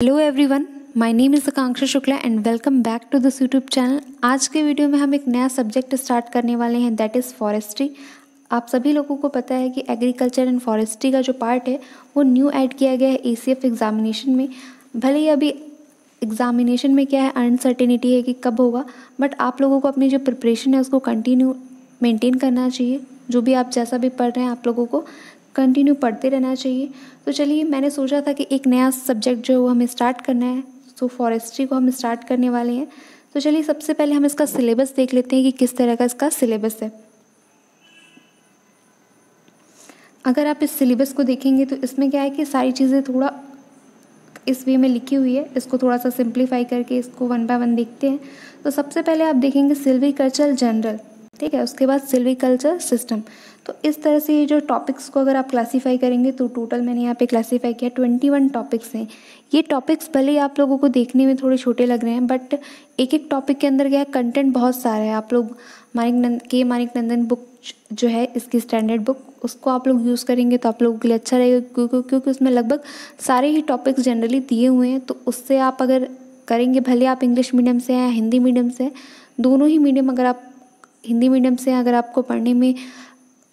Hello everyone my name is Akanksha Shukla and welcome back to this YouTube channel आज के video में हम एक नया सब्जेक्ट स्टार्ट करने वाले हैं दैट इज़ फॉरेस्ट्री आप सभी लोगों को पता है कि एग्रीकल्चर एंड फॉरेस्ट्री का जो पार्ट है, वो न्यू ऐड किया गया है ए एग्जामिनेशन में। भले ही अभी एग्जामिनेशन में क्या है अनसर्टेनिटी है कि कब होगा बट आप लोगों को अपनी जो प्रिपरेशन है, उसको कंटिन्यू मेंटेन करना चाहिए। जो भी आप जैसा भी पढ़ रहे हैं, आप लोगों को कंटिन्यू पढ़ते रहना चाहिए। तो चलिए, मैंने सोचा था कि एक नया सब्जेक्ट जो है वो हमें स्टार्ट करना है। सो फॉरेस्ट्री को हम स्टार्ट करने वाले हैं। तो चलिए, सबसे पहले हम इसका सिलेबस देख लेते हैं कि किस तरह का इसका सिलेबस है। अगर आप इस सिलेबस को देखेंगे तो इसमें क्या है कि सारी चीज़ें थोड़ा इस वे में लिखी हुई है। इसको थोड़ा सा सिंप्लीफाई करके इसको वन बाय वन देखते हैं। तो सबसे पहले आप देखेंगे सिल्वी कल्चर जनरल। ठीक है, उसके बाद सिल्वी कल्चर सिस्टम। तो इस तरह से ये जो टॉपिक्स को अगर आप क्लासीफाई करेंगे तो टोटल मैंने यहाँ पे क्लासीफाई किया ट्वेंटी वन टॉपिक्स हैं। ये टॉपिक्स भले ही आप लोगों को देखने में थोड़े छोटे लग रहे हैं बट एक एक टॉपिक के अंदर क्या है कंटेंट बहुत सारा है। आप लोग मानिक नंद के मानिक नंदन बुक जो है, इसकी स्टैंडर्ड बुक उसको आप लोग यूज़ करेंगे तो आप लोगों के लिए अच्छा रहेगा, क्योंकि क्योंकि उसमें लगभग सारे ही टॉपिक्स जनरली दिए हुए हैं। तो उससे आप अगर करेंगे, भले आप इंग्लिश मीडियम से हैं हिंदी मीडियम से दोनों ही मीडियम अगर आप हिंदी मीडियम से अगर आपको पढ़ने में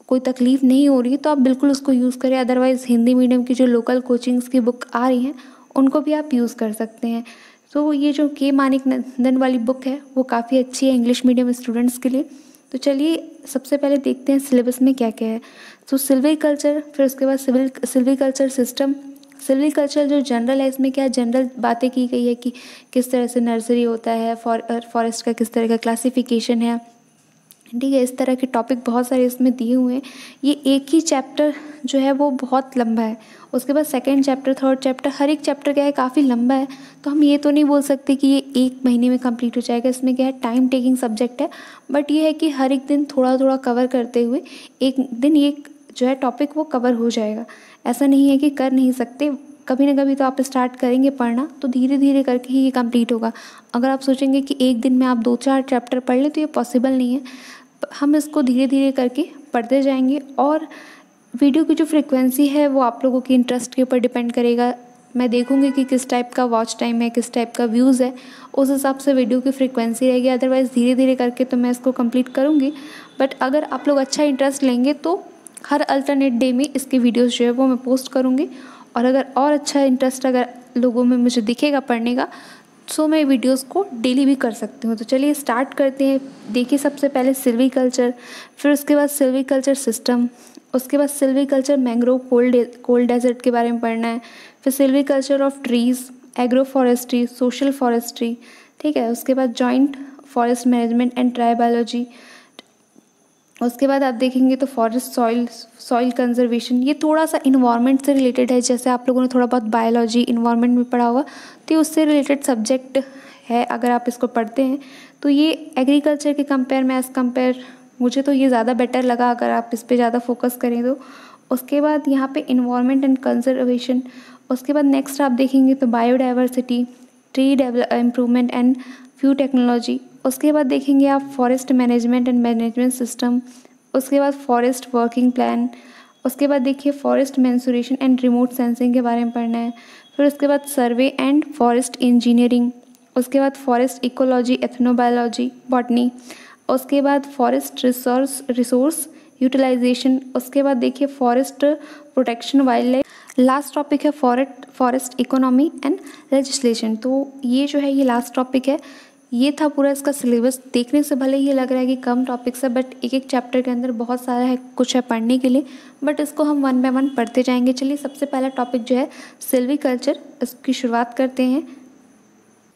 कोई तकलीफ़ नहीं हो रही तो आप बिल्कुल उसको यूज़ करें। अदरवाइज़ हिंदी मीडियम की जो लोकल कोचिंग्स की बुक आ रही हैं, उनको भी आप यूज़ कर सकते हैं। तो ये जो के मानिक नंदन वाली बुक है, वो काफ़ी अच्छी है इंग्लिश मीडियम स्टूडेंट्स के लिए। तो चलिए, सबसे पहले देखते हैं सिलेबस में क्या क्या है। तो सिल्वी कल्चर, फिर उसके बाद civil, silviculture system silviculture जो जनरल है, इसमें क्या जनरल बातें की गई है कि किस तरह से नर्सरी होता है फॉरेस्ट का किस तरह का क्लासिफिकेशन है। ठीक है, इस तरह के टॉपिक बहुत सारे इसमें दिए हुए हैं। ये एक ही चैप्टर जो है, वो बहुत लंबा है। उसके बाद सेकेंड चैप्टर थर्ड चैप्टर हर एक चैप्टर क्या है, काफ़ी लंबा है। तो हम ये तो नहीं बोल सकते कि ये एक महीने में कंप्लीट हो जाएगा। इसमें क्या है टाइम टेकिंग सब्जेक्ट है। बट ये है कि हर एक दिन थोड़ा थोड़ा कवर करते हुए, एक दिन ये जो है टॉपिक वो कवर हो जाएगा। ऐसा नहीं है कि कर नहीं सकते। कभी ना कभी तो आप स्टार्ट करेंगे पढ़ना तो धीरे धीरे करके ही ये कंप्लीट होगा। अगर आप सोचेंगे कि एक दिन में आप दो चार चैप्टर पढ़ लें तो ये पॉसिबल नहीं है। हम इसको धीरे धीरे करके पढ़ते जाएँगे और वीडियो की जो फ्रिक्वेंसी है वो आप लोगों के इंटरेस्ट के ऊपर डिपेंड करेगा। मैं देखूँगी कि किस टाइप का वॉच टाइम है, किस टाइप का व्यूज़ है। उस हिसाब से वीडियो की फ्रिक्वेंसी रहेगी। अदरवाइज़ धीरे धीरे करके तो मैं इसको कंप्लीट करूँगी। बट अगर आप लोग अच्छा इंटरेस्ट लेंगे तो हर अल्टरनेट डे में इसकी वीडियोज़ जो है वो मैं पोस्ट करूँगी। और अगर और अच्छा इंटरेस्ट अगर लोगों में मुझे दिखेगा, पढ़ने का सो मैं वीडियोस को डेली भी कर सकती हूँ। तो चलिए स्टार्ट करते हैं। देखिए सबसे पहले सिल्वी कल्चर, फिर उसके बाद सिल्वी कल्चर सिस्टम, उसके बाद silviculture mangrove cold cold desert के बारे में पढ़ना है। फिर silviculture of trees agro forestry social forestry, ठीक है? उसके बाद joint forest management and tribology. उसके बाद आप देखेंगे तो फॉरेस्ट सॉइल सॉइल कंजर्वेशन। ये थोड़ा सा इन्वायरमेंट से रिलेटेड है। जैसे आप लोगों ने थोड़ा बहुत बायोलॉजी इन्वायरमेंट में पढ़ा होगा। तो उससे रिलेटेड सब्जेक्ट है, अगर आप इसको पढ़ते हैं। तो ये एग्रीकल्चर के कंपेयर में एज़ कंपेयर मुझे तो ये ज़्यादा बेटर लगा अगर आप इस पर ज़्यादा फोकस करें तो। उसके बाद यहाँ पे इन्वायरमेंट एंड कंजर्वेशन उसके बाद नेक्स्ट आप देखेंगे तो biodiversity tree develop improvement and few technology उसके बाद देखेंगे आप forest management and management system उसके बाद फॉरेस्ट वर्किंग प्लान उसके बाद देखिए forest mensuration and remote sensing के बारे में पढ़ना है। फिर उसके बाद सर्वे एंड फॉरेस्ट इंजीनियरिंग, उसके बाद फॉरेस्ट इकोलॉजी, एथनोबायोलॉजी, बॉटनी, उसके बाद फॉरेस्ट रिसोर्स रिसोर्स यूटिलाइजेशन, उसके बाद देखिए forest protection wild life last topic है forest forest economy and legislation. तो ये जो है, ये लास्ट टॉपिक है। ये था पूरा इसका सिलेबस देखने से भले ये लग रहा है कि कम टॉपिक्स है बट एक एक चैप्टर के अंदर बहुत सारा है, कुछ है पढ़ने के लिए। बट इसको हम वन बाय वन पढ़ते जाएँगे। चलिए, सबसे पहला टॉपिक जो है, सिल्वी कल्चर। इसकी शुरुआत करते हैं।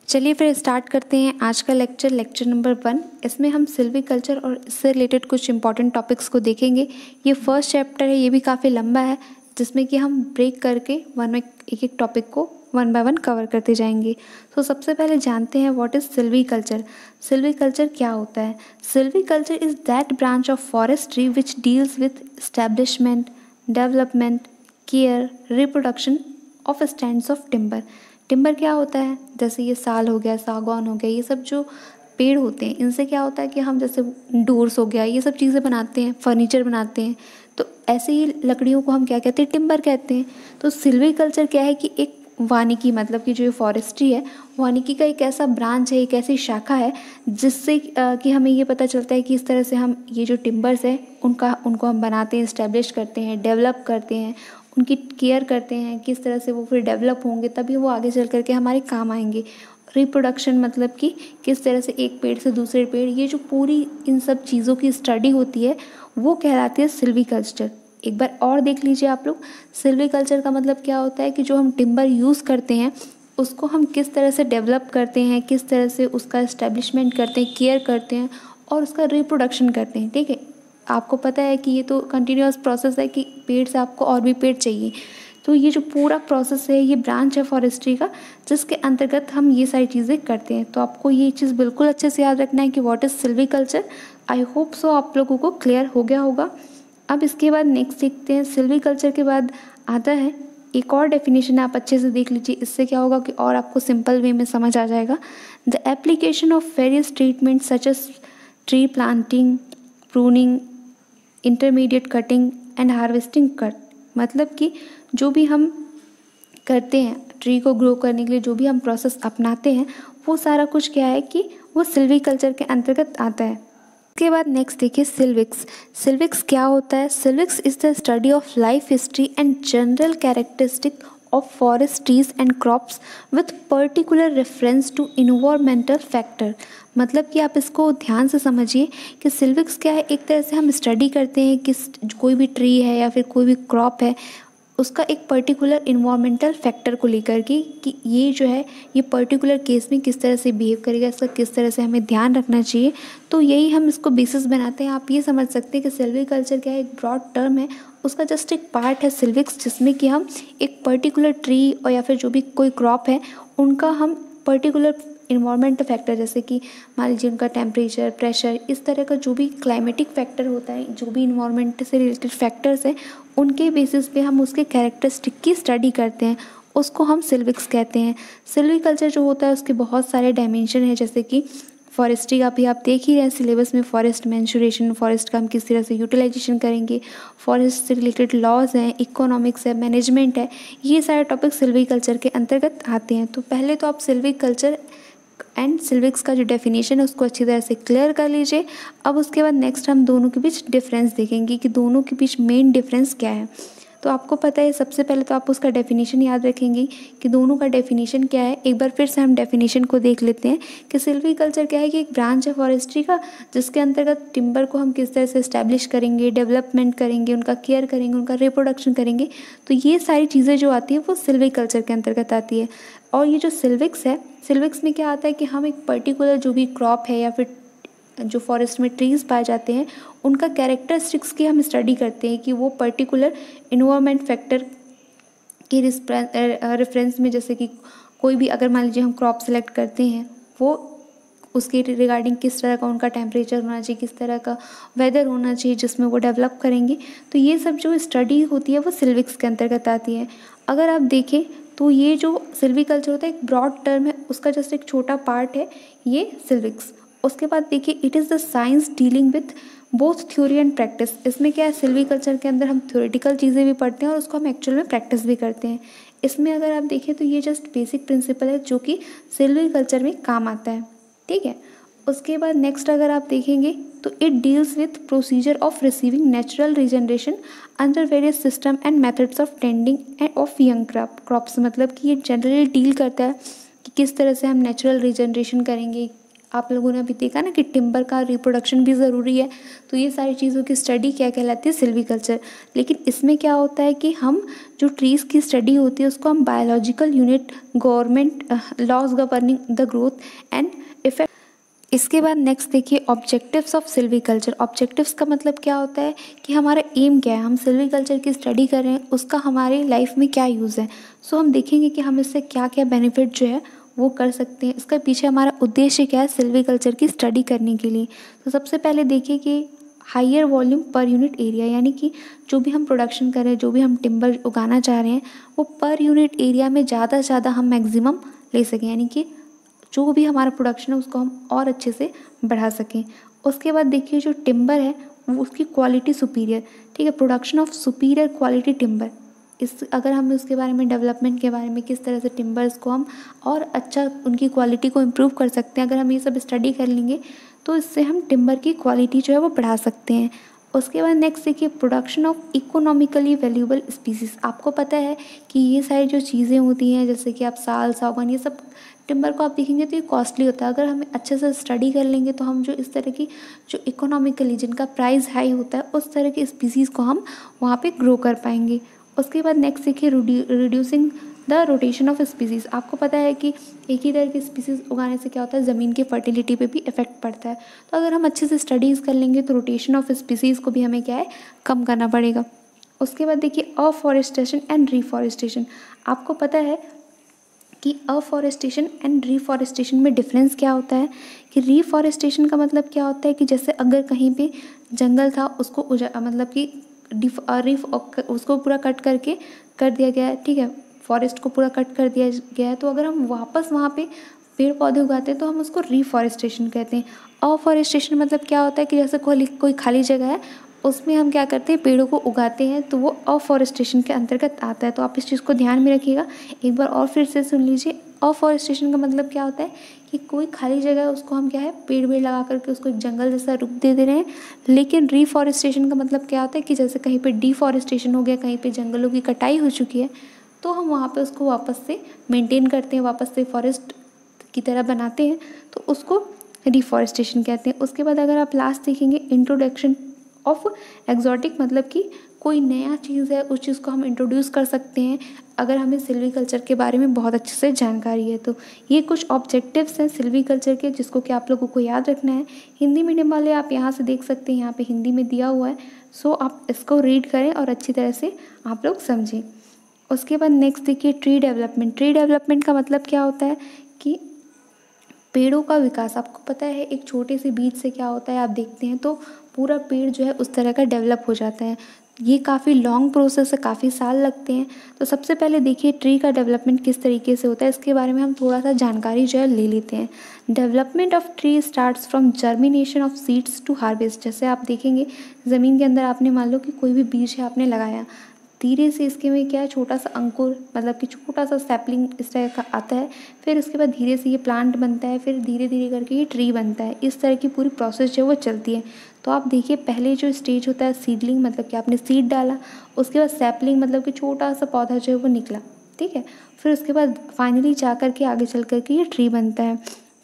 चलिए फिर स्टार्ट करते हैं आज का लेक्चर लेक्चर नंबर वन इसमें हम सिल्वी कल्चर और इससे रिलेटेड कुछ इंपॉर्टेंट टॉपिक्स को देखेंगे। ये फ़र्स्ट चैप्टर है, ये भी काफ़ी लंबा है, जिसमें कि हम ब्रेक करके वन में एक एक टॉपिक को वन बाय वन कवर करते जाएँगे। तो सबसे पहले जानते हैं what is silviculture silviculture क्या होता है? Silviculture is that branch of forestry which deals with establishment development care reproduction of stand of timber timber क्या होता है? जैसे ये साल हो गया, सागौन हो गया, ये सब जो पेड़ होते हैं, इनसे क्या होता है कि हम जैसे डोर्स हो गया, ये सब चीज़ें बनाते हैं फर्नीचर बनाते हैं। तो ऐसे ही लकड़ियों को हम क्या कहते हैं? टिम्बर कहते हैं। तो सिल्वी कल्चर क्या है कि एक वानिकी मतलब कि जो फॉरेस्ट्री है, वानिकी का एक ऐसा ब्रांच है, एक ऐसी शाखा है, जिससे कि हमें ये पता चलता है कि इस तरह से हम, ये जो टिम्बर्स हैं, उनका, उनको हम बनाते हैं इस्टेब्लिश करते हैं डेवलप करते हैं, उनकी केयर करते हैं, किस तरह से वो फिर डेवलप होंगे, तभी वो आगे चल करके हमारे काम आएँगे। रिप्रोडक्शन मतलब कि किस तरह से एक पेड़ से दूसरे पेड़, ये जो पूरी इन सब चीज़ों की स्टडी होती है, वो कहलाती है सिल्वी कल्चर एक बार और देख लीजिए आप लोग। सिल्वी कल्चर का मतलब क्या होता है कि जो हम टिम्बर यूज़ करते हैं, उसको हम किस तरह से डेवलप करते हैं, किस तरह से उसका इस्टेब्लिशमेंट करते हैं केयर करते हैं और उसका रिप्रोडक्शन करते हैं। ठीक है? आपको पता है कि ये तो कंटिन्यूस प्रोसेस है कि पेड़ से आपको और भी पेड़ चाहिए। तो ये जो पूरा प्रोसेस है, ये ब्रांच है फॉरेस्ट्री का, जिसके अंतर्गत हम ये सारी चीज़ें करते हैं। तो आपको ये चीज़ बिल्कुल अच्छे से याद रखना है कि what is silviculture I hope so आप लोगों को क्लियर हो गया होगा। अब इसके बाद नेक्स्ट देखते हैं। सिल्वी कल्चर के बाद आता है। एक और डेफिनेशन आप अच्छे से देख लीजिए। इससे क्या होगा कि और आपको सिंपल वे में समझ आ जाएगा। The application of various treatment such as tree planting pruning intermediate cutting and harvesting cut मतलब कि जो भी हम करते हैं ट्री को ग्रो करने के लिए जो भी हम प्रोसेस अपनाते हैं, वो सारा कुछ क्या है कि वो सिल्वी कल्चर के अंतर्गत आता है। उसके बाद नेक्स्ट देखिए सिल्विक्स। सिल्विक्स क्या होता है? Silvics is the study of life history and general characteristic of forest trees and crops with particular reference to environmental factor मतलब कि आप इसको ध्यान से समझिए कि सिल्विक्स क्या है? एक तरह से हम स्टडी करते हैं कि कोई भी ट्री है या फिर कोई भी क्रॉप है उसका एक पर्टिकुलर इन्वामेंटल फैक्टर को लेकर के कि ये जो है, ये पर्टिकुलर केस में किस तरह से बिहेव करेगा, इसका किस तरह से हमें ध्यान रखना चाहिए। तो यही हम इसको बेसिस बनाते हैं। आप ये समझ सकते हैं कि सिल्वी कल्चर क्या है, एक ब्रॉड टर्म है। उसका जस्ट एक पार्ट है सिल्विक्स जिसमें कि हम एक पर्टिकुलर ट्री और या फिर जो भी कोई क्रॉप है, उनका हम पर्टिकुलर इन्वामेंट फैक्टर जैसे कि मान लीजिए उनका टेम्परेचर प्रेशर इस तरह का जो भी क्लाइमेटिक फैक्टर होता है, जो भी इन्वामेंट से रिलेटेड फैक्टर्स हैं उनके बेसिस पे हम उसके कैरेक्टरिस्टिक की स्टडी करते हैं, उसको हम सिल्विक्स कहते हैं। सिल्वी कल्चर जो होता है, उसके बहुत सारे डायमेंशन हैं, जैसे कि फॉरेस्ट्री का भी आप देख ही रहे हैं सिलेबस में फॉरेस्ट मैंशुरेशन फॉरेस्ट का हम किस तरह से यूटिलाइजेशन करेंगे फॉरेस्ट से रिलेटेड लॉज हैं इकोनॉमिक्स है मैनेजमेंट है, ये सारे टॉपिक सिल्वी कल्चर के अंतर्गत आते हैं। तो पहले तो आप सिल्वी कल्चर एंड सिल्विक्स का जो डेफिनेशन है, उसको अच्छी तरह से क्लियर कर लीजिए। अब उसके बाद नेक्स्ट हम दोनों के बीच डिफरेंस देखेंगे कि दोनों के बीच मेन डिफरेंस क्या है। तो आपको पता है, सबसे पहले तो आप उसका डेफिनेशन याद रखेंगे कि दोनों का डेफिनेशन क्या है। एक बार फिर से हम डेफिनेशन को देख लेते हैं कि सिल्वी कल्चर क्या है कि एक ब्रांच है फॉरेस्ट्री का, जिसके अंतर्गत टिम्बर को हम किस तरह से इस्टेब्लिश करेंगे डेवलपमेंट करेंगे, उनका केयर करेंगे, उनका रिप्रोडक्शन करेंगे। तो ये सारी चीज़ें जो आती हैं, वो सिल्वी कल्चर के अंतर्गत आती है। और ये जो सिल्विक्स है सिल्विक्स में क्या आता है कि हम एक पर्टिकुलर जो भी क्रॉप है या फिर जो फॉरेस्ट में ट्रीज़ पाए जाते हैं, उनका कैरेक्टरिस्टिक्स की हम स्टडी करते हैं कि वो पर्टिकुलर इन्वामेंट फैक्टर के रेफरेंस में जैसे कि कोई भी अगर मान लीजिए हम क्रॉप सेलेक्ट करते हैं, वो उसके रिगार्डिंग किस तरह का, उनका टेम्परेचर होना चाहिए, किस तरह का वेदर होना चाहिए जिसमें वो डेवलप करेंगे तो ये सब जो स्टडी होती है वो सिल्विक्स के अंतर्गत आती है। अगर आप देखें तो ये जो सिल्वी कल्चर होता है, एक ब्रॉड टर्म है, उसका जस्ट एक छोटा पार्ट है, ये सिल्विक्स। उसके बाद देखिए it is the science dealing with both theory and practice इसमें क्या है, सिल्वी कल्चर के अंदर हम थ्योरेटिकल चीज़ें भी पढ़ते हैं और उसको हम एक्चुअल में प्रैक्टिस भी करते हैं। इसमें अगर आप देखें तो ये जस्ट बेसिक प्रिंसिपल है जो कि सिल्वी कल्चर में काम आता है। ठीक है? उसके बाद नेक्स्ट अगर आप देखेंगे तो it deals with procedure of receiving natural regeneration under various system and methods of tending and of young crop crops मतलब कि ये जनरली डील करता है कि किस तरह से हम नेचुरल रिजनरेशन करेंगे। आप लोगों ने अभी देखा ना कि टिम्बर का रिप्रोडक्शन भी ज़रूरी है तो ये सारी चीज़ों की स्टडी क्या कहलाती है? सिल्वीकल्चर लेकिन इसमें क्या होता है कि हम जो ट्रीज़ की स्टडी होती है, उसको हम biological unit government laws governing the growth and effect इसके बाद नेक्स्ट देखिए ऑब्जेक्टिव्स ऑफ़ सिल्वीकल्चर ऑब्जेक्टिव्स का मतलब क्या होता है? कि हमारा एम क्या है? हम सिल्वीकल्चर की स्टडी कर रहे हैं, उसका हमारी लाइफ में क्या यूज़ है? सो हम देखेंगे कि हम इससे क्या क्या बेनिफिट जो है, वो कर सकते हैं। इसका पीछे हमारा उद्देश्य क्या है? सिल्वी कल्चर की स्टडी करने के लिए। तो सबसे पहले देखिए कि higher volume per unit area यानी कि जो भी हम प्रोडक्शन कर जो भी हम टिम्बर उगाना चाह रहे हैं, वो पर यूनिट एरिया में ज़्यादा से ज़्यादा हम मैक्सिमम ले सकें। यानी कि जो भी हमारा प्रोडक्शन है, उसको हम और अच्छे से बढ़ा सकें। उसके बाद देखिए, जो टिम्बर है, वो उसकी क्वालिटी सुपीरियर ठीक है? Production of superior quality timber इस, अगर हम उसके बारे में डेवलपमेंट के बारे में किस तरह से टिम्बर्स को हम और अच्छा उनकी क्वालिटी को इम्प्रूव कर सकते हैं, अगर हम ये सब स्टडी कर लेंगे तो इससे हम टिम्बर की क्वालिटी जो है, वो बढ़ा सकते हैं। उसके बाद नेक्स्ट देखिए production of economically valuable species आपको पता है कि ये सारी जो चीज़ें होती हैं, जैसे कि आप साल, सागवान, ये सब टिम्बर को आप देखेंगे तो ये कॉस्टली होता है। अगर हम अच्छे से स्टडी कर लेंगे तो हम जो इस तरह की जो इकोनॉमिकली जिनका प्राइस हाई होता है, उस तरह की स्पीसीज़ को हम वहाँ पर ग्रो कर पाएँगे। उसके बाद नेक्स्ट देखिए reducing the rotation of species. आपको पता है कि एक ही तरह की स्पीसीज़ उगाने से क्या होता है? ज़मीन की फर्टिलिटी पे भी इफ़ेक्ट पड़ता है। तो अगर हम अच्छे से स्टडीज़ कर लेंगे तो रोटेशन ऑफ़ स्पीसीज़ को भी हमें क्या है? कम करना पड़ेगा। उसके बाद देखिए अफॉरेस्टेशन एंड रिफॉरेस्टेशन आपको पता है कि अफॉरेस्टेशन एंड रिफॉरेस्टेशन में डिफरेंस क्या होता है? कि रिफॉरेस्टेशन का मतलब क्या होता है कि जैसे अगर कहीं पे जंगल था, उसको उजा मतलब कि डिफ रिफ उसको पूरा कट करके कर दिया गया है, ठीक है? फॉरेस्ट को पूरा कट कर दिया गया है। तो अगर हम वापस वहाँ पे पेड़ पौधे उगाते हैं तो हम उसको रिफॉरेस्टेशन कहते हैं। अफॉरेस्टेशन मतलब क्या होता है कि जैसे कोई कोई खाली जगह है, उसमें हम क्या करते हैं, पेड़ों को उगाते हैं तो वो अफॉरेस्टेशन के अंतर्गत आता है। तो आप इस चीज़ को ध्यान में रखिएगा। एक बार और फिर से सुन लीजिए। अफॉरेस्टेशन का मतलब क्या होता है कि कोई खाली जगह है, उसको हम क्या है, पेड़ वेड़ लगा करके उसको एक जंगल जैसा रूप दे दे रहे हैं। लेकिन रिफॉरेस्टेशन का मतलब क्या होता है कि जैसे कहीं पे डिफॉरेस्टेशन हो गया, कहीं पे जंगलों की कटाई हो चुकी है तो हम वहाँ पे उसको वापस से मेंटेन करते हैं, वापस से फॉरेस्ट की तरह बनाते हैं तो उसको रिफॉरेस्टेशन कहते हैं। उसके बाद अगर आप लास्ट देखेंगे इंट्रोडक्शन ऑफ़ एग्जॉटिक मतलब कि कोई नया चीज़ है, उस चीज़ को हम इंट्रोड्यूस कर सकते हैं, अगर हमें सिल्वी कल्चर के बारे में बहुत अच्छे से जानकारी है तो ये कुछ ऑब्जेक्टिव्स हैं सिल्वी कल्चर के, जिसको कि आप लोगों को याद रखना है। हिंदी मीडियम वाले आप यहाँ से देख सकते हैं, यहाँ पे हिंदी में दिया हुआ है सो आप इसको रीड करें और अच्छी तरह से आप लोग समझें। उसके बाद नेक्स्ट देखिए ट्री डेवलपमेंट ट्री डेवलपमेंट का मतलब क्या होता है कि पेड़ों का विकास. आपको पता है, एक छोटे से बीज से क्या होता है, आप देखते हैं तो पूरा पेड़ जो है उस तरह का डेवलप हो जाता है. ये काफ़ी लॉन्ग प्रोसेस है, काफ़ी साल लगते हैं. तो सबसे पहले देखिए ट्री का डेवलपमेंट किस तरीके से होता है, इसके बारे में हम थोड़ा सा जानकारी जो है ले लेते हैं. Development of tree starts from germination of seeds to harvest जैसे आप देखेंगे, ज़मीन के अंदर आपने मान लो कि कोई भी बीज है आपने लगाया धीरे से इसके में क्या है छोटा सा अंकुर मतलब कि छोटा सा सैपलिंग इस तरह का आता है, फिर उसके बाद धीरे से ये प्लांट बनता है, फिर धीरे धीरे करके ये ट्री बनता है। इस तरह की पूरी प्रोसेस जो है वो चलती है। तो आप देखिए, पहले जो स्टेज होता है सीडलिंग मतलब कि आपने सीड डाला, उसके बाद सैपलिंग मतलब कि छोटा सा पौधा जो है वो निकला, ठीक है? फिर उसके बाद फाइनली जा कर के आगे चल कर के ये ट्री बनता है।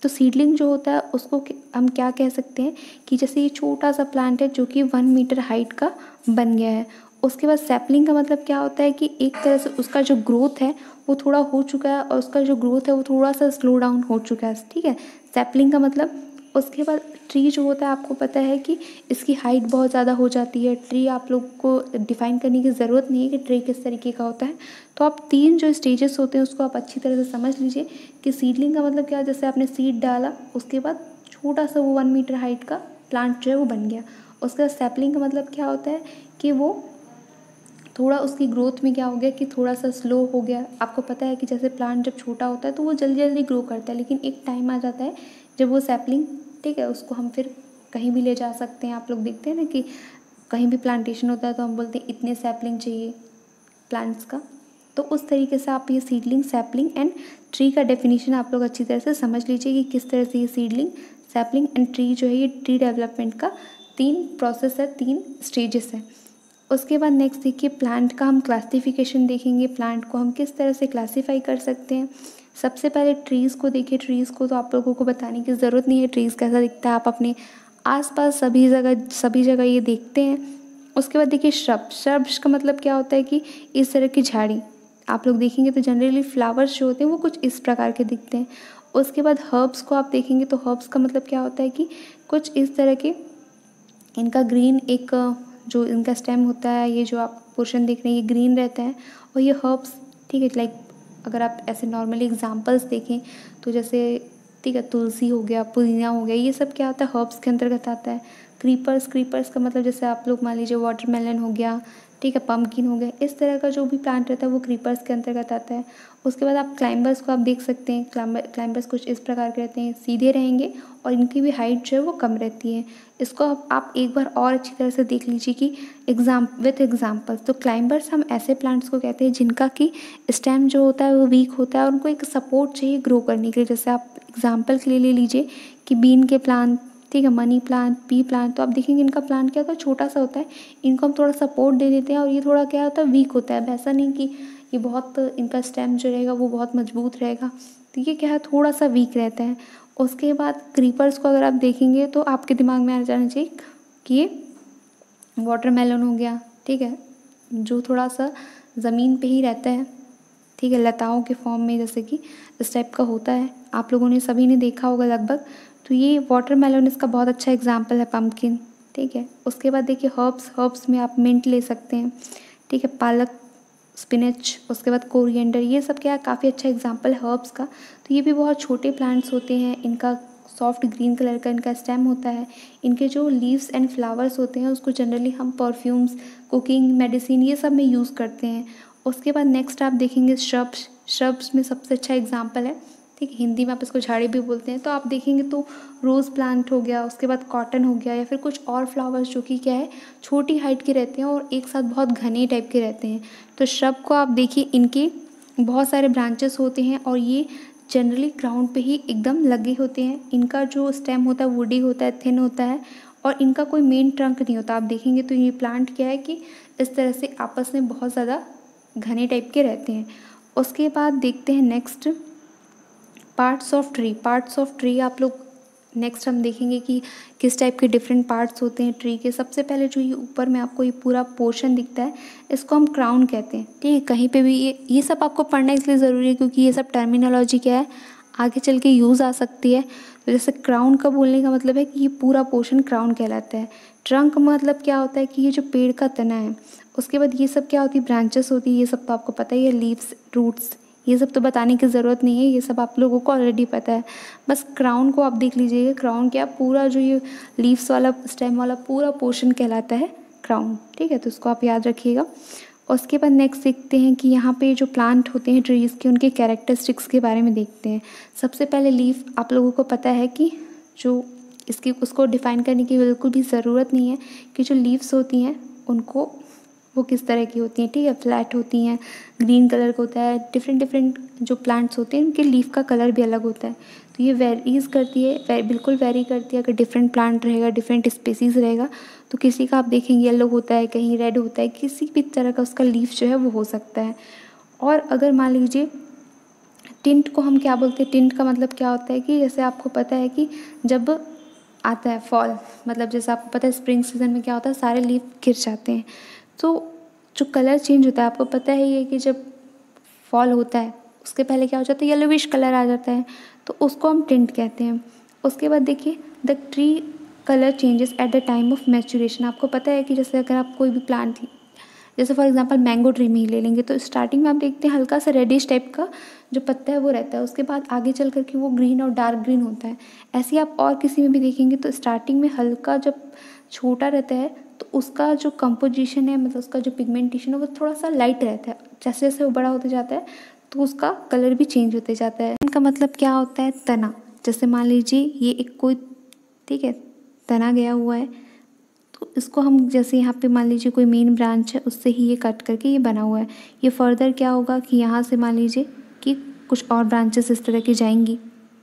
तो सीडलिंग जो होता है, उसको हम क्या कह सकते हैं कि जैसे ये छोटा सा प्लांट है जो कि वन मीटर हाइट का बन गया है। उसके बाद सैपलिंग का मतलब क्या होता है कि एक तरह से उसका जो ग्रोथ है, वो थोड़ा हो चुका है और उसका जो ग्रोथ है, वो थोड़ा सा स्लो डाउन हो चुका है, ठीक है? सैपलिंग का मतलब उसके बाद ट्री जो होता है, आपको पता है कि इसकी हाइट बहुत ज़्यादा हो जाती है। ट्री आप लोग को डिफ़ाइन करने की ज़रूरत नहीं है कि ट्री किस तरीके का होता है। तो आप तीन जो स्टेजेस होते हैं, उसको आप अच्छी तरह से समझ लीजिए कि सीडलिंग का मतलब क्या जैसे आपने सीड डाला, उसके बाद छोटा सा वो वन मीटर हाइट का प्लांट जो है, वो बन गया। उसके बाद सैपलिंग का मतलब क्या होता है कि वो थोड़ा उसकी ग्रोथ में क्या हो गया कि थोड़ा सा स्लो हो गया। आपको पता है कि जैसे प्लांट जब छोटा होता है तो वो जल्दी जल्दी ग्रो करता है, लेकिन एक टाइम आ जाता है जब वो सैपलिंग ठीक है, उसको हम फिर कहीं भी ले जा सकते हैं। आप लोग देखते हैं ना कि कहीं भी प्लांटेशन होता है तो हम बोलते हैं, इतने सैपलिंग चाहिए प्लांट्स का। तो उस तरीके से आप ये सीडलिंग सैपलिंग एंड ट्री का डेफिनेशन आप लोग अच्छी तरह से समझ लीजिए कि किस तरह से ये सीडलिंग सैपलिंग एंड ट्री जो है ये ट्री डेवलपमेंट का तीन प्रोसेस है, तीन स्टेजेस है। उसके बाद नेक्स्ट देखिए प्लांट का हम क्लासिफिकेशन देखेंगे। प्लांट को हम किस तरह से क्लासीफाई कर सकते हैं? सबसे पहले ट्रीज़ को देखिए। ट्रीज़ को तो आप लोगों को बताने की ज़रूरत नहीं है। ट्रीज़ कैसा दिखता है? आप अपने आसपास सभी जगह सभी जगह ये देखते हैं। उसके बाद देखिए श्रब श्रब्स का मतलब क्या होता है कि इस तरह की झाड़ी। आप लोग देखेंगे तो जनरली फ्लावर्स जो होते हैं वो कुछ इस प्रकार के दिखते हैं। उसके बाद हर्ब्स को आप देखेंगे तो हर्ब्स का मतलब क्या होता है कि कुछ इस तरह के इनका ग्रीन एक जो इनका स्टेम होता है, ये जो आप पोर्शन देख रहे हैं, ये ग्रीन रहता है और ये हर्ब्स ठीक है लाइक अगर आप ऐसे नॉर्मली एग्जांपल्स देखें तो जैसे, ठीक है, तुलसी हो गया, पुदीना हो गया, ये सब क्या होता है हर्ब्स के अंतर्गत आता है। क्रीपर्स क्रीपर्स का मतलब जैसे आप लोग मान लीजिए वाटरमेलन हो गया, ठीक है पम्पकिन हो गया, इस तरह का जो भी प्लांट रहता है, वो क्रीपर्स के अंतर्गत आता है। उसके बाद आप क्लाइंबर्स को आप देख सकते हैं क्लाइंबर्स कुछ इस प्रकार के रहते हैं, सीधे रहेंगे और इनकी भी हाइट जो है वो कम रहती है। इसको आप, एक बार और अच्छी तरह से देख लीजिए कि एग्ज़ाम विथ एग्जाम्पल्स तो क्लाइंबर्स हम ऐसे प्लांट्स को कहते हैं जिनका कि स्टेम जो होता है वो वीक होता है और उनको एक सपोर्ट चाहिए ग्रो करने के लिए। जैसे आप एग्ज़ाम्पल के लिए ले लीजिए कि बीन के प्लांट ठीक है मनी प्लांट पी प्लांट तो आप देखेंगे इनका प्लांट क्या होता है छोटा सा होता है। इनको हम थोड़ा सपोर्ट दे देते हैं और ये थोड़ा क्या होता है वीक होता है। अब ऐसा नहीं कि ये बहुत इनका स्टेम जो रहेगा वो बहुत मज़बूत रहेगा। तो ये क्या है थोड़ा सा वीक रहता है। उसके बाद क्रीपर्स को अगर आप देखेंगे तो आपके दिमाग में आना जाना चाहिए कि ये वाटरमेलन हो गया, ठीक है? जो थोड़ा सा ज़मीन पे ही रहता है, ठीक है? लताओं के फॉर्म में जैसे कि इस टाइप का होता है। आप लोगों ने सभी ने देखा होगा लगभग। तो ये वाटरमेलन इसका बहुत अच्छा एग्ज़ाम्पल है पम्पकिन ठीक है? उसके बाद देखिए हर्ब्स हर्ब्स में आप मिंट ले सकते हैं, ठीक है? पालक स्पिनच उसके बाद कोरिएंडर ये सब क्या काफ़ी अच्छा एग्ज़ाम्पल है हर्ब्स का। तो ये भी बहुत छोटे प्लांट्स होते हैं, इनका सॉफ्ट ग्रीन कलर का इनका स्टेम होता है। इनके जो लीव्स एंड फ्लावर्स होते हैं, उसको जनरली हम परफ्यूम्स कुकिंग मेडिसिन ये सब में यूज़ करते हैं। उसके बाद नेक्स्ट आप देखेंगे श्रब्स श्रब्स में सबसे अच्छा एग्ज़ाम्पल है ठीक है हिंदी में आप इसको झाड़ी भी बोलते हैं तो आप देखेंगे तो रोज़ प्लांट हो गया, उसके बाद कॉटन हो गया, या फिर कुछ और फ्लावर्स जो कि क्या है, छोटी हाइट के रहते हैं और एक साथ बहुत घने टाइप के रहते हैं। तो श्रब को आप देखिए, इनके बहुत सारे ब्रांचेस होते हैं और ये जनरली ग्राउंड पे ही एकदम लगे होते हैं। इनका जो स्टेम होता है वुडी होता है थिन होता है और इनका कोई मेन ट्रंक नहीं होता। आप देखेंगे तो ये प्लांट क्या है कि इस तरह से आपस में बहुत ज़्यादा घने टाइप के रहते हैं। उसके बाद देखते हैं next parts of tree parts of tree आप लोग नेक्स्ट हम देखेंगे कि किस टाइप के डिफरेंट पार्ट्स होते हैं ट्री के। सबसे पहले जो ये ऊपर में आपको ये पूरा पोर्शन दिखता है, इसको हम क्राउन कहते हैं। ठीक है, कहीं पे भी ये ये सब आपको पढ़ना इसलिए ज़रूरी है क्योंकि ये सब टर्मिनोलॉजी क्या है, आगे चल के यूज़ आ सकती है। तो जैसे क्राउन का बोलने का मतलब है कि ये पूरा पोर्शन क्राउन कहलाता है। ट्रंक मतलब क्या होता है कि ये जो पेड़ का तना है, उसके बाद ये सब क्या होती है ब्रांचेस होती है, ये सब तो आपको पता ही है लीव्स रूट्स ये सब तो बताने की ज़रूरत नहीं है, ये सब आप लोगों को ऑलरेडी पता है। बस क्राउन को आप देख लीजिएगा क्राउन क्या पूरा जो ये लीव्स वाला स्टेम वाला पूरा पोर्शन कहलाता है क्राउन ठीक है? तो उसको आप याद रखिएगा। उसके बाद नेक्स्ट देखते हैं कि यहाँ पे जो प्लांट होते हैं ट्रीज़ के, उनके कैरेक्टरिस्टिक्स के बारे में देखते हैं। सबसे पहले लीफ आप लोगों को पता है कि जो इसकी, उसको डिफ़ाइन करने की बिल्कुल भी ज़रूरत नहीं है कि जो लीव्स होती हैं, उनको वो किस तरह की होती हैं ठीक है फ्लैट होती हैं ग्रीन कलर का होता है डिफरेंट डिफरेंट जो प्लांट्स होते हैं उनके लीफ का कलर भी अलग होता है। तो ये वेरीज करती है वे, बिल्कुल वेरी करती है अगर डिफरेंट प्लांट रहेगा डिफरेंट स्पेसीज़ रहेगा तो किसी का आप देखेंगे येलो होता है कहीं रेड होता है किसी भी तरह का उसका लीफ जो है वो हो सकता है। और अगर मान लीजिए टिंट को हम क्या बोलते हैं टिंट का मतलब क्या होता है कि जैसे आपको पता है कि जब आता है फॉल मतलब जैसे आपको पता है स्प्रिंग सीज़न में क्या होता है सारे लीफ गिर जाते हैं। तो जो कलर चेंज होता है, आपको पता है ये कि जब फॉल होता है, उसके पहले क्या हो जाता है येलोविश कलर आ जाता है तो उसको हम टिंट कहते हैं। उसके बाद देखिए the tree colour changes at the time of maturation आपको पता है कि जैसे अगर आप कोई भी प्लांट जैसे फॉर एग्जांपल मैंगो ट्री में ही ले लेंगे तो स्टार्टिंग में आप देखते हैं हल्का सा रेडिश टाइप का जो पत्ता है, वो रहता है। उसके बाद आगे चल करके वो ग्रीन और डार्क ग्रीन होता है। ऐसे ही आप और किसी में भी देखेंगे तो स्टार्टिंग में हल्का जब छोटा रहता है तो उसका जो कंपोजिशन है मतलब उसका जो पिगमेंटेशन है, वो थोड़ा सा लाइट रहता है। जैसे जैसे वो बड़ा होते जाता है तो उसका कलर भी चेंज होते जाता है। इनका मतलब क्या होता है? तना। जैसे मान लीजिए, ये एक कोई, ठीक है, तना गया हुआ है तो इसको हम जैसे यहाँ पे मान लीजिए कोई मेन ब्रांच है, उससे ही ये कट करके ये बना हुआ है। ये फर्दर क्या होगा कि यहाँ से मान लीजिए कि कुछ और ब्रांचेस इस तरह की जाएँगी।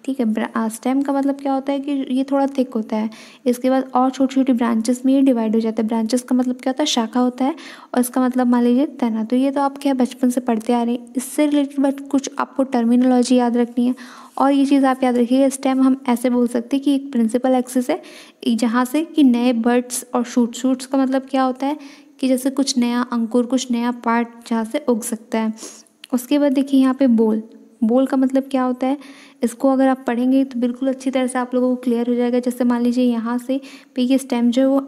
ठीक है स्टेम का मतलब क्या होता है कि ये थोड़ा थिक होता है। इसके बाद और छोटी छोटी ब्रांचेस में ये डिवाइड हो जाता है। ब्रांचेस का मतलब क्या होता है? शाखा होता है और इसका मतलब मान लीजिए तना। तो ये तो आप क्या बचपन से पढ़ते आ रहे हैं। इससे रिलेटेड बट कुछ आपको टर्मिनोलॉजी याद रखनी है। और ये चीज़ आप याद रखिएगा स्टेम हम ऐसे बोल सकते हैं कि एक प्रिंसिपल एक्सिस है जहाँ से कि नए बर्ड्स और शूट शूट्स का मतलब क्या होता है कि जैसे कुछ नया अंकुर, कुछ नया पार्ट जहाँ से उग सकता है। उसके बाद देखिए यहाँ पे बोल बोल का मतलब क्या होता है? इसको अगर आप पढ़ेंगे तो बिल्कुल अच्छी तरह से आप लोगों को क्लियर हो जाएगा। जैसे मान लीजिए यहाँ से पे ये स्टेम जो है वो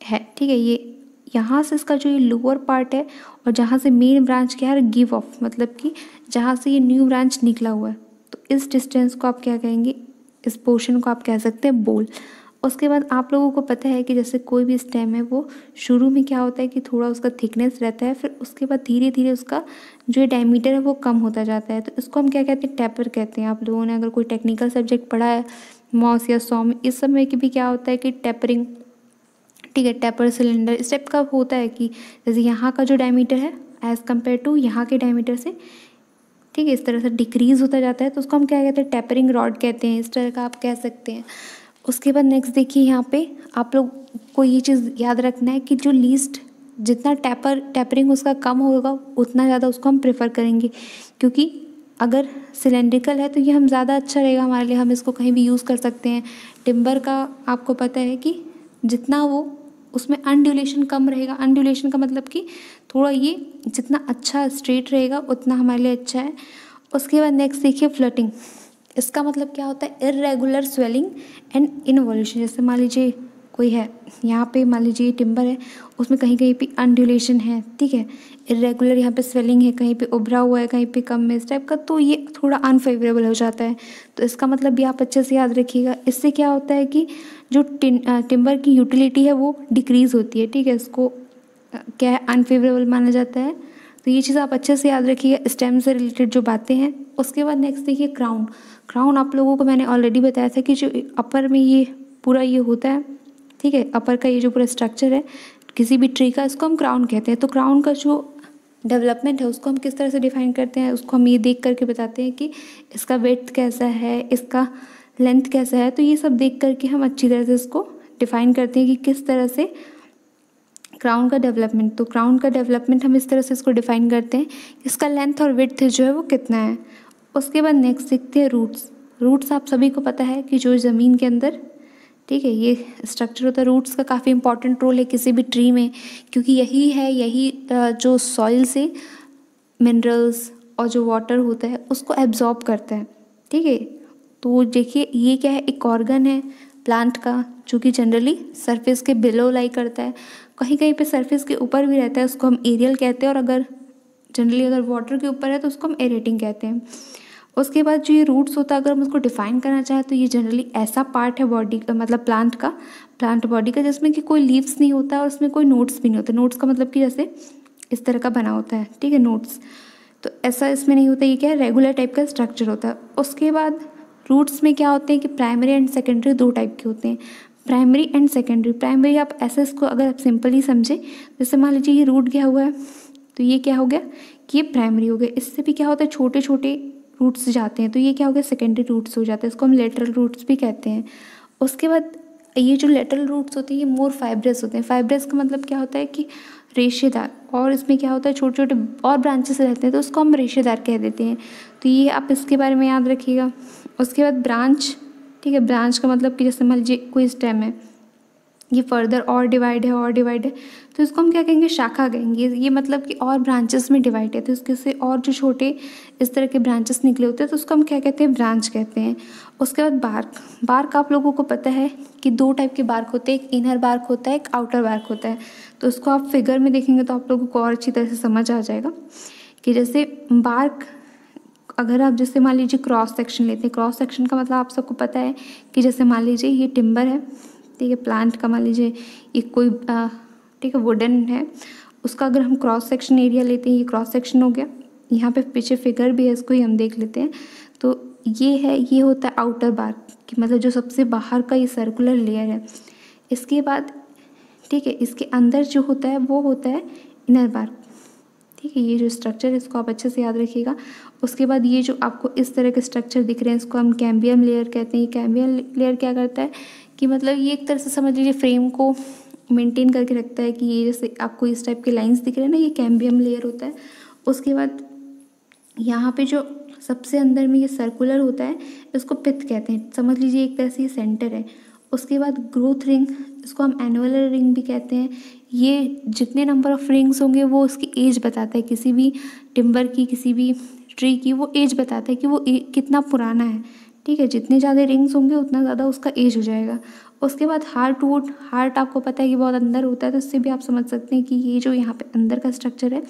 है, ठीक है? ये, यहाँ से इसका जो ये लोअर पार्ट है और जहाँ से मेन ब्रांच क्या है? गिव ऑफ़ मतलब कि जहाँ से ये न्यू ब्रांच निकला हुआ है। तो इस डिस्टेंस को आप क्या कहेंगे? इस पोर्शन को आप कह सकते हैं बोल उसके बाद आप लोगों को पता है कि जैसे कोई भी स्टेम है, वो शुरू में क्या होता है कि थोड़ा उसका थिकनेस रहता है, फिर उसके बाद धीरे धीरे उसका जो डायमीटर है, वो कम होता जाता है। तो इसको हम क्या कहते हैं? टैपर कहते हैं। आप लोगों ने अगर कोई टेक्निकल सब्जेक्ट पढ़ा है मॉस या सॉम, इस सब में भी क्या होता है कि टेपरिंग, ठीक है, टैपर सिलेंडर, इस टाइप का होता है कि जैसे यहाँ का जो डायमीटर है एज़ कंपेयर टू यहाँ के डायमीटर से, ठीक है, इस तरह से डिक्रीज़ होता जाता है। तो उसको हम क्या कहते हैं? टैपरिंग रॉड कहते हैं, इस तरह का आप कह सकते हैं। उसके बाद नेक्स्ट देखिए यहाँ पे आप लोग को ये चीज़ याद रखना है कि जो लीस्ट जितना टैपर टैपरिंग उसका कम होगा, उतना ज़्यादा उसको हम प्रेफर करेंगे। क्योंकि अगर सिलेंड्रिकल है तो ये हम ज़्यादा अच्छा रहेगा हमारे लिए, हम इसको कहीं भी यूज़ कर सकते हैं। टिम्बर का आपको पता है कि जितना वो, उसमें अनड्यूलेशन कम रहेगा। अनड्यूलेशन का मतलब कि थोड़ा ये जितना अच्छा स्ट्रेट रहेगा, उतना हमारे लिए अच्छा है। उसके बाद नेक्स्ट देखिए फ्लटिंग इसका मतलब क्या होता है? इरेगुलर स्वेलिंग एंड इनवोल्यूशन जैसे मान लीजिए कोई है, यहाँ पे मान लीजिए टिम्बर है, उसमें कहीं कहीं पे अनड्यूलेशन है, ठीक है? इरेगुलर यहाँ पे स्वेलिंग है, कहीं पे उभरा हुआ है, कहीं पे कम है, इस टाइप का तो ये थोड़ा अनफेवरेबल हो जाता है। तो इसका मतलब भी आप अच्छे से याद रखिएगा। इससे क्या होता है कि जो टिम्बर की यूटिलिटी है वो डिक्रीज़ होती है, ठीक है? इसको क्या है? अनफेवरेबल माना जाता है। तो ये चीज़ आप अच्छे से याद रखिएगा स्टेम से रिलेटेड जो बातें हैं। उसके बाद नेक्स्ट देखिए क्राउन क्राउन आप लोगों को मैंने ऑलरेडी बताया था कि जो अपर में ये पूरा ये होता है, ठीक है? अपर का ये जो पूरा स्ट्रक्चर है, किसी भी ट्री का, इसको हम क्राउन कहते हैं। तो क्राउन का जो डेवलपमेंट है, उसको हम किस तरह से डिफाइन करते हैं, उसको हम ये देख करके बताते हैं कि इसका वेथ कैसा है, इसका लेंथ कैसा है। तो ये सब देख करके हम अच्छी तरह से इसको डिफाइन करते हैं कि किस तरह से क्राउन का डेवलपमेंट तो क्राउन का डेवलपमेंट हम इस तरह से इसको डिफाइन करते हैं इसका लेंथ और विथ जो है वो कितना है। उसके बाद नेक्स्ट देखते हैं रूट्स रूट्स आप सभी को पता है कि जो ज़मीन के अंदर, ठीक है, ये स्ट्रक्चर होता है। रूट्स का काफ़ी इंपॉर्टेंट रोल है किसी भी ट्री में, क्योंकि यही है, यही जो सॉइल से मिनरल्स और जो वाटर होता है, उसको एब्जॉर्ब करता है। ठीक है तो देखिए ये क्या है? एक ऑर्गन है प्लांट का जो कि जनरली सरफेस के बिलो लाई करता है, कहीं कहीं पे सरफेस के ऊपर भी रहता है, उसको हम एरियल कहते हैं और अगर जनरली अगर वाटर के ऊपर है तो उसको हम एरेटिंग कहते हैं। उसके बाद जो ये रूट्स होता है, अगर हम उसको डिफाइन करना चाहें तो ये जनरली ऐसा पार्ट है बॉडी का मतलब प्लांट का प्लांट बॉडी का जिसमें कि कोई लीव्स नहीं होता और उसमें कोई नोट्स भी नहीं होते। नोट्स का मतलब कि जैसे इस तरह का बना होता है, ठीक है नोट्स तो ऐसा इसमें नहीं होता, ये क्या है रेगुलर टाइप का स्ट्रक्चर होता है। उसके बाद रूट्स में क्या होते हैं कि प्राइमरी एंड सेकेंडरी दो टाइप के होते हैं। प्राइमरी एंड सेकेंडरी प्राइमरी आप ऐसे इसको अगर आप सिंपली समझें, जैसे मान लीजिए ये रूट गया हुआ है तो ये क्या हो गया? कि ये प्राइमरी हो गया। इससे भी क्या होता है छोटे छोटे रूट्स जाते हैं तो ये क्या हो गया? सेकेंडरी रूट्स हो जाते हैं। इसको हम लेटरल रूट्स भी कहते हैं। उसके बाद ये जो लेटरल रूट्स होते हैं, ये मोर फाइब्रस होते हैं। फाइब्रस का मतलब क्या होता है कि रेशेदार, और इसमें क्या होता है छोटे छोटे और ब्रांचेस रहते हैं तो उसको हम रेशेदार कह देते हैं। तो ये आप इसके बारे में याद रखिएगा। उसके बाद ब्रांच ठीक है? ब्रांच का मतलब कि जैसे मान लीजिए कोई स्टेम है ये फर्दर और डिवाइड है, और डिवाइड है तो इसको हम क्या कहेंगे? शाखा कहेंगे। ये मतलब कि और ब्रांचेस में डिवाइड है तो इसके से और जो छोटे इस तरह के ब्रांचेस निकले होते हैं तो उसको हम क्या कहते हैं? ब्रांच कहते हैं। उसके बाद बार्क बार्क आप लोगों को पता है कि दो टाइप के बार्क होते हैं, एक इनर बार्क होता है, एक आउटर बार्क होता है। तो उसको आप फिगर में देखेंगे तो आप लोगों को और अच्छी तरह से समझ आ जाएगा कि जैसे बार्क अगर आप जैसे मान लीजिए क्रॉस सेक्शन लेते हैं क्रॉस सेक्शन का मतलब आप सबको पता है कि जैसे मान लीजिए ये टिम्बर है, ठीक है प्लांट का मान लीजिए ये कोई ठीक है वुडन है, उसका अगर हम क्रॉस सेक्शन एरिया लेते हैं, ये क्रॉस सेक्शन हो गया, यहाँ पे पीछे फिगर भी है, इसको ही हम देख लेते हैं तो ये है, ये होता है आउटर बार कि मतलब जो सबसे बाहर का ये सर्कुलर लेयर है, इसके बाद, ठीक है, इसके अंदर जो होता है, वो होता है इनर बार ठीक है, ये जो स्ट्रक्चर है, इसको आप अच्छे से याद रखिएगा उसके बाद ये जो आपको इस तरह के स्ट्रक्चर दिख रहे हैं, इसको हम कैम्बियम लेयर कहते हैं। कैम्बियम लेयर क्या करता है कि मतलब ये एक तरह से समझ लीजिए फ्रेम को मेंटेन करके रखता है कि ये जैसे आपको इस टाइप के लाइंस दिख रहे हैं ना, ये कैम्बियम लेयर होता है। उसके बाद यहाँ पे जो सबसे अंदर में ये सर्कुलर होता है, इसको पिथ कहते हैं। समझ लीजिए एक तरह से ये सेंटर है। उसके बाद ग्रोथ रिंग इसको हम एनुअलर रिंग भी कहते हैं। ये जितने नंबर ऑफ़ रिंग्स होंगे, वो उसकी एज बताता है। किसी भी टिम्बर की, किसी भी ट्री की वो एज बताता है कि वो ए, कितना पुराना है। ठीक है, जितने ज़्यादा रिंग्स होंगे, उतना ज़्यादा उसका एज हो जाएगा। उसके बाद हार्ट वुड हार्ट आपको पता है कि बहुत अंदर होता है तो इससे भी आप समझ सकते हैं कि ये जो यहाँ पे अंदर का स्ट्रक्चर है,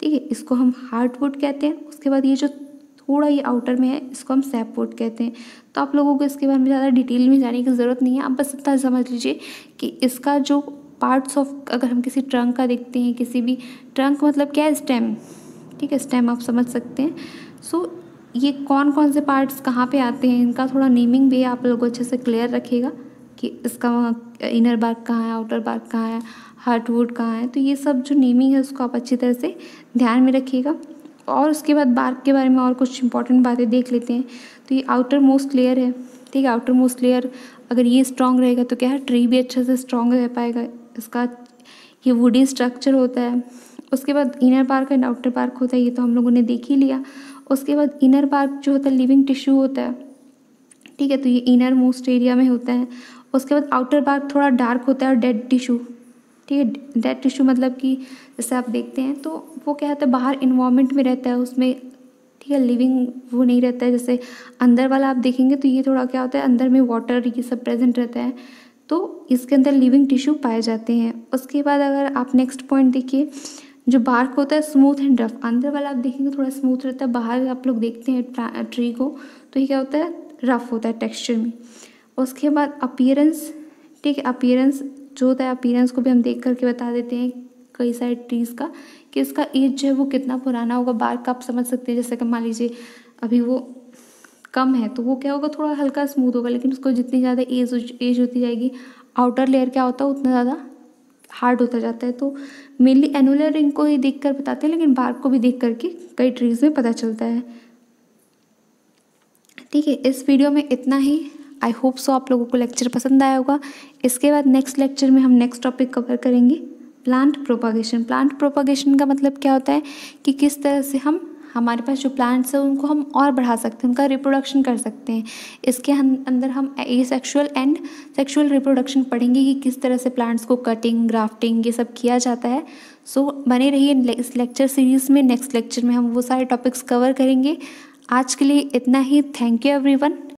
ठीक है, इसको हम हार्ट वुड कहते हैं। उसके बाद ये जो थोड़ा ये आउटर में है, इसको हम सैपोर्ट कहते हैं। तो आप लोगों को इसके बारे में ज़्यादा डिटेल में जाने की ज़रूरत नहीं है। आप बस इतना समझ लीजिए कि इसका जो पार्ट्स ऑफ़ अगर हम किसी ट्रंक का देखते हैं, किसी भी ट्रंक मतलब क्या है स्टेम ठीक है स्टेम आप समझ सकते हैं। सो so, ये कौन कौन से पार्ट्स कहाँ पे आते हैं इनका थोड़ा नेमिंग भी आप लोग अच्छे से क्लियर रखिएगा कि इसका इनर बार्क कहाँ है आउटर बार्क कहाँ है हार्टवुड कहाँ है। तो ये सब जो नेमिंग है उसको आप अच्छी तरह से ध्यान में रखिएगा। और उसके बाद बार्क के बारे में और कुछ इंपॉर्टेंट बातें देख लेते हैं। तो ये आउटर मोस्ट लेयर है ठीक है? आउटर मोस्ट लेयर अगर ये स्ट्रॉन्ग रहेगा तो क्या है? ट्री भी अच्छे से स्ट्रॉन्ग रह पाएगा। इसका ये वुडी स्ट्रक्चर होता है। उसके बाद inner bark and outer bark होता है, ये तो हम लोगों ने देख ही लिया। उसके बाद इनर पार्क जो होता है लिविंग टिश्यू होता है, ठीक है तो ये इनर मोस्ट एरिया में होता है। उसके बाद आउटर पार्क थोड़ा डार्क होता है और डेड टिश्यू ठीक है डेड टिश्यू मतलब कि जैसे आप देखते हैं तो वो क्या होता है, बाहर इन्वामेंट में रहता है, उसमें, ठीक है लिविंग वो नहीं रहता है। जैसे अंदर वाला आप देखेंगे तो ये थोड़ा क्या होता है, अंदर में वाटर ये सब प्रेजेंट रहता है तो इसके अंदर लिविंग टिश्यू पाए जाते हैं। उसके बाद अगर आप नेक्स्ट पॉइंट देखिए जो बार्क होता है स्मूथ एंड रफ अंदर वाला आप देखेंगे, थोड़ा स्मूथ रहता है। बाहर आप लोग देखते हैं ट्री को तो ये क्या होता है? रफ होता है टेक्सचर में। उसके बाद अपीयरेंस ठीक है अपीयरेंस जो होता है अपीयरेंस को भी हम देख करके बता देते हैं कई सारे ट्रीज़ का, कि इसका एज जो है वो कितना पुराना होगा। बार्क आप समझ सकते हैं, जैसे कि मान लीजिए अभी वो कम है तो वो क्या होगा? थोड़ा हल्का स्मूथ होगा, लेकिन उसको जितनी ज़्यादा एज एज होती जाएगी आउटर लेयर क्या होता है? उतना ज़्यादा हार्ड होता जाता है तो मेनली एनुलर रिंग को ही देख कर बताते हैं, लेकिन बार्क को भी देख करके कई ट्रीज़ में पता चलता है। ठीक है, इस वीडियो में इतना ही। आई होप सो आप लोगों को लेक्चर पसंद आया होगा। इसके बाद नेक्स्ट लेक्चर में हम नेक्स्ट टॉपिक कवर करेंगे प्लांट प्रोपागेशन प्लांट प्रोपागेशन का मतलब क्या होता है कि किस तरह से हम हमारे पास जो प्लांट्स हैं उनको हम और बढ़ा सकते हैं उनका रिप्रोडक्शन कर सकते हैं। इसके अंदर हम asexual and sexual reproduction पढ़ेंगे कि किस तरह से प्लांट्स को कटिंग ग्राफ्टिंग ये सब किया जाता है। सो so, बने रहिए इस लेक्चर सीरीज़ में नेक्स्ट लेक्चर में हम वो सारे टॉपिक्स कवर करेंगे। आज के लिए इतना ही। Thank you everyone